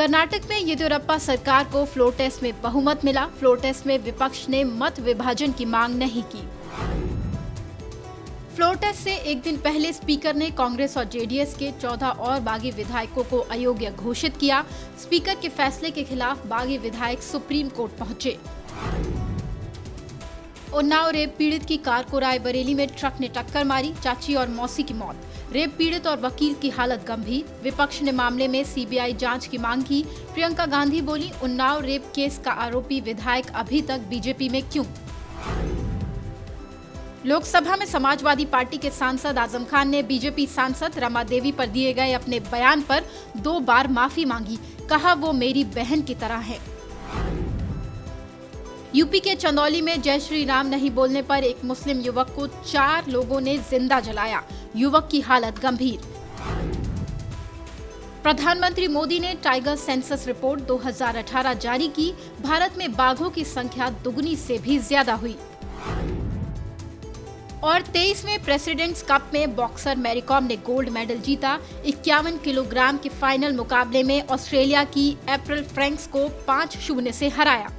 कर्नाटक में येदियुरप्पा सरकार को फ्लोर टेस्ट में बहुमत मिला। फ्लोर टेस्ट में विपक्ष ने मत विभाजन की मांग नहीं की। फ्लोर टेस्ट से एक दिन पहले स्पीकर ने कांग्रेस और जेडीएस के 14 और बागी विधायकों को अयोग्य घोषित किया। स्पीकर के फैसले के खिलाफ बागी विधायक सुप्रीम कोर्ट पहुँचे। उन्नाव रेप पीड़ित की कार को रायबरेली में ट्रक ने टक्कर मारी, चाची और मौसी की मौत। रेप पीड़ित और वकील की हालत गंभीर। विपक्ष ने मामले में सीबीआई जाँच की मांग की। प्रियंका गांधी बोली, उन्नाव रेप केस का आरोपी विधायक अभी तक बीजेपी में क्यों? लोकसभा में समाजवादी पार्टी के सांसद आज़म खान ने बीजेपी सांसद रमा देवी पर दिए गए अपने बयान पर दो बार माफ़ी मांगी। कहा, वो मेरी बहन की तरह है। यूपी के चंदौली में जय श्री राम नहीं बोलने पर एक मुस्लिम युवक को चार लोगों ने ज़िंदा जलाया। युवक की हालत गंभीर। प्रधानमंत्री मोदी ने टाइगर सेंसस रिपोर्ट 2018 जारी की। भारत में बाघों की संख्या दुगनी से भी ज़्यादा हुई। और 23वें प्रेसिडेंट्स कप में बॉक्सर मैरीकॉम ने गोल्ड मेडल जीता। इक्यावन किलोग्राम के फाइनल मुकाबले में ऑस्ट्रेलिया की अप्रैल फ्रैंक्स को पाँच शून्य से हराया।